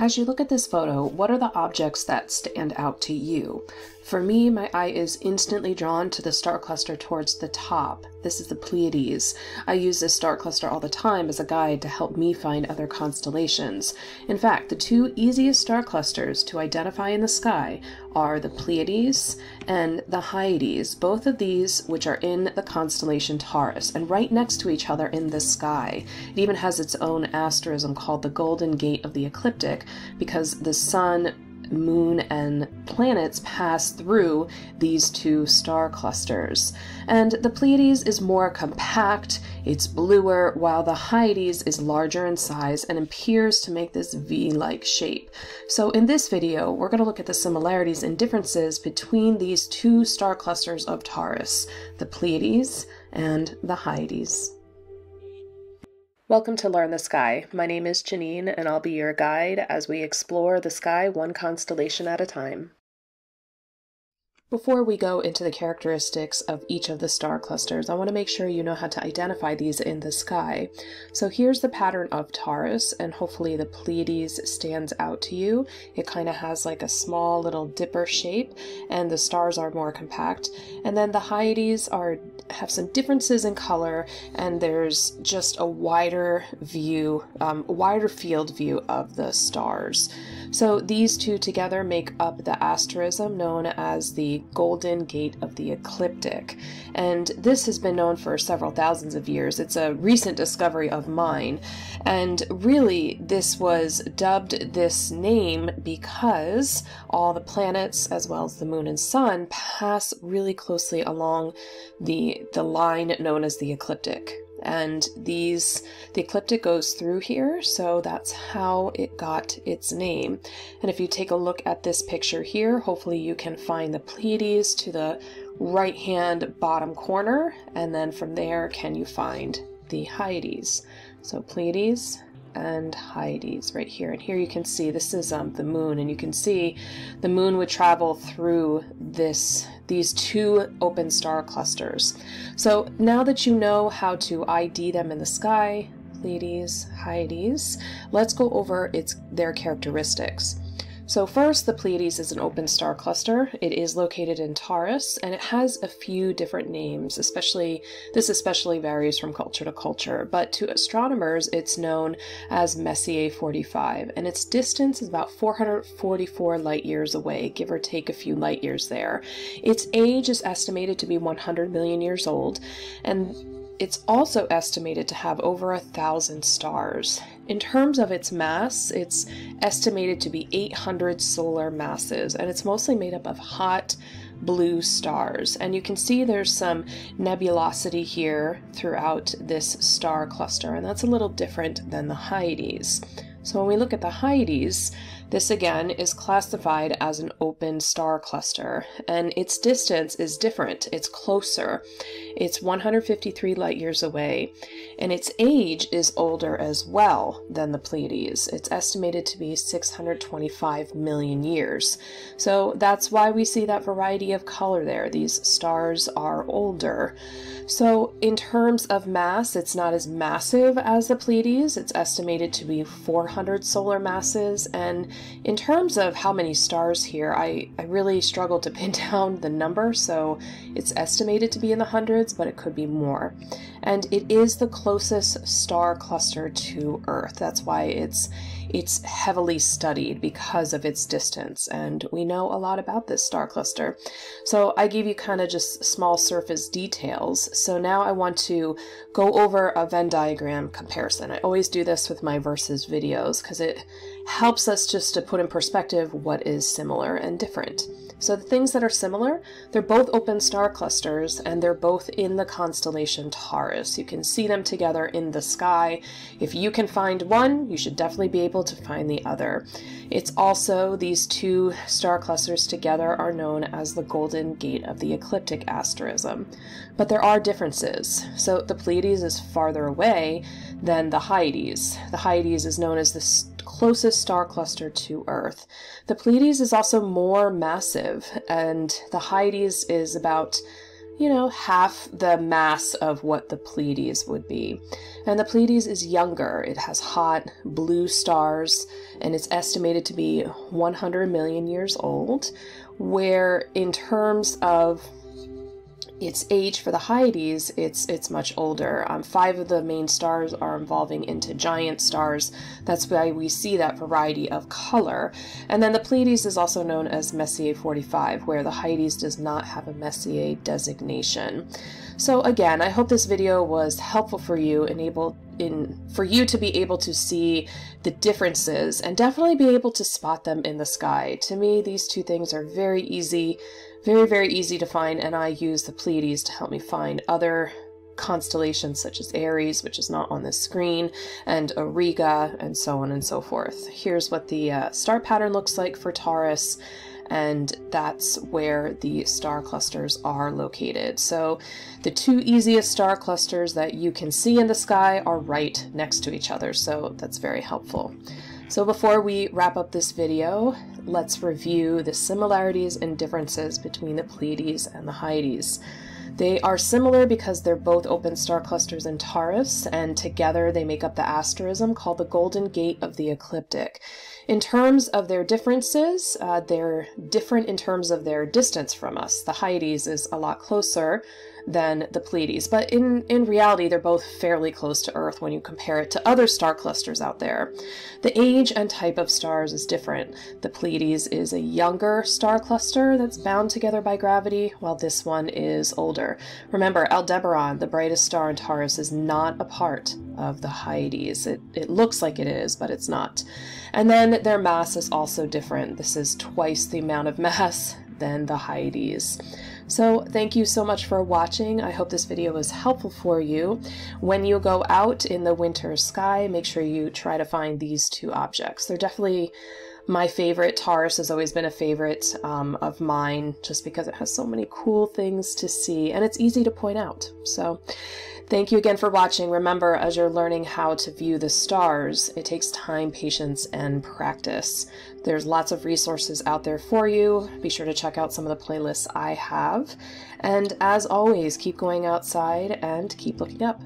As you look at this photo, what are the objects that stand out to you? For me, my eye is instantly drawn to the star cluster towards the top. This is the Pleiades. I use this star cluster all the time as a guide to help me find other constellations. In fact, the two easiest star clusters to identify in the sky are the Pleiades and the Hyades, both of these which are in the constellation Taurus and right next to each other in the sky. It even has its own asterism called the Golden Gate of the Ecliptic because the sun moon and planets pass through these two star clusters. And the Pleiades is more compact, it's bluer, while the Hyades is larger in size and appears to make this V-like shape. So in this video, we're going to look at the similarities and differences between these two star clusters of Taurus, the Pleiades and the Hyades. Welcome to Learn the Sky. My name is Janine, and I'll be your guide as we explore the sky one constellation at a time. Before we go into the characteristics of each of the star clusters, I want to make sure you know how to identify these in the sky. So here's the pattern of Taurus, and hopefully the Pleiades stands out to you. It kind of has like a small little dipper shape, and the stars are more compact. And then the Hyades are have some differences in color, and there's just a wider view, um, wider field view of the stars. So these two together make up the asterism known as the Golden Gate of the Ecliptic. And this has been known for several thousands of years. It's a recent discovery of mine. And really, this was dubbed this name because all the planets, as well as the moon and sun, pass really closely along the, the line known as the ecliptic and these the ecliptic goes through here so that's how it got its name. And if you take a look at this picture here hopefully you can find the Pleiades to the right hand bottom corner and then from there can you find the Hyades? So Pleiades and Hyades right here. And here you can see this is um, the moon, and you can see the moon would travel through this these two open star clusters. So now that you know how to ID them in the sky, Pleiades, Hyades, let's go over its their characteristics. So first, the Pleiades is an open star cluster. It is located in Taurus, and it has a few different names, especially, this especially varies from culture to culture, but to astronomers, it's known as Messier 45, and its distance is about 444 light years away, give or take a few light years there. Its age is estimated to be 100 million years old, and it's also estimated to have over a thousand stars. In terms of its mass, it's estimated to be 800 solar masses, and it's mostly made up of hot blue stars. And you can see there's some nebulosity here throughout this star cluster, and that's a little different than the Hyades. So when we look at the Hyades, this again is classified as an open star cluster, and its distance is different. It's closer. It's 153 light years away, and its age is older as well than the Pleiades. It's estimated to be 625 million years. So that's why we see that variety of color there. These stars are older. So in terms of mass, it's not as massive as the Pleiades. It's estimated to be 400 solar masses, and in terms of how many stars here, I, I really struggle to pin down the number, so it's estimated to be in the hundreds, but it could be more. And it is the closest star cluster to Earth. That's why it's it's heavily studied because of its distance, and we know a lot about this star cluster. So I gave you kind of just small surface details. So now I want to go over a Venn diagram comparison. I always do this with my versus videos because it helps us just to put in perspective what is similar and different. So the things that are similar, they're both open star clusters and they're both in the constellation Taurus. You can see them together in the sky. If you can find one, you should definitely be able to find the other. It's also, these two star clusters together are known as the Golden Gate of the Ecliptic asterism. But there are differences. So the Pleiades is farther away than the Hyades. The Hyades is known as the closest star cluster to Earth. The Pleiades is also more massive, and the Hyades is about you know, half the mass of what the Pleiades would be. And the Pleiades is younger. It has hot blue stars, and it's estimated to be 100 million years old. Where, in terms of its age for the Hyades, it's it's much older. Um, five of the main stars are evolving into giant stars. That's why we see that variety of color. And then the Pleiades is also known as Messier 45, where the Hyades does not have a Messier designation. So again, I hope this video was helpful for you and able in for you to be able to see the differences and definitely be able to spot them in the sky. To me, these two things are very easy very, very easy to find, and I use the Pleiades to help me find other constellations such as Aries, which is not on this screen, and Auriga, and so on and so forth. Here's what the uh, star pattern looks like for Taurus, and that's where the star clusters are located. So the two easiest star clusters that you can see in the sky are right next to each other, so that's very helpful. So before we wrap up this video, let's review the similarities and differences between the Pleiades and the Hyades. They are similar because they're both open star clusters in Taurus, and together they make up the asterism called the Golden Gate of the Ecliptic. In terms of their differences, uh, they're different in terms of their distance from us. The Hyades is a lot closer, than the Pleiades. But in, in reality, they're both fairly close to Earth when you compare it to other star clusters out there. The age and type of stars is different. The Pleiades is a younger star cluster that's bound together by gravity, while this one is older. Remember, Aldebaran, the brightest star in Taurus, is not a part of the Hyades. It, it looks like it is, but it's not. And then their mass is also different. This is twice the amount of mass than the Hyades. So thank you so much for watching. I hope this video was helpful for you. When you go out in the winter sky, make sure you try to find these two objects. They're definitely my favorite. Taurus has always been a favorite um, of mine just because it has so many cool things to see and it's easy to point out. So Thank you again for watching. Remember, as you're learning how to view the stars, it takes time, patience, and practice. There's lots of resources out there for you. Be sure to check out some of the playlists I have. And as always, keep going outside and keep looking up.